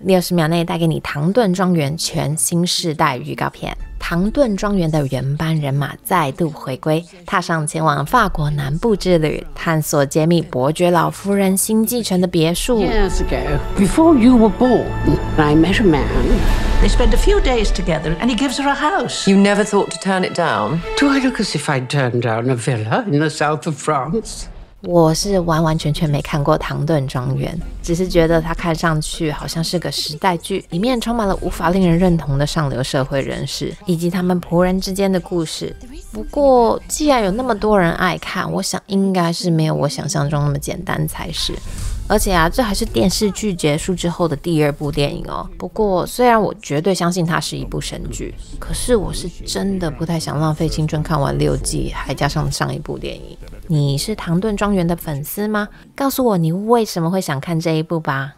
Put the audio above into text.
六十秒内带给你《唐顿庄园》全新世代预告片。唐顿庄园的原班人马再度回归，踏上前往法国南部之旅，探索揭秘伯爵老夫人新继承的别墅。Years ago, before you were born, I met a man. They spend a few days together and he gives her a house. You never thought to turn it down? Do I look as if I'd turned down a villa in the south of France? 我是完完全全没看过《唐顿庄园》，只是觉得它看上去好像是个时代剧，里面充满了无法令人认同的上流社会人士以及他们仆人之间的故事。不过，既然有那么多人爱看，我想应该是没有我想象中那么简单才是。而且啊，这还是电视剧结束之后的第二部电影哦。不过，虽然我绝对相信它是一部神剧，可是我是真的不太想浪费青春看完六季，还加上上一部电影。你是唐顿庄园的粉丝吗？告诉我你为什么会想看这一步吧。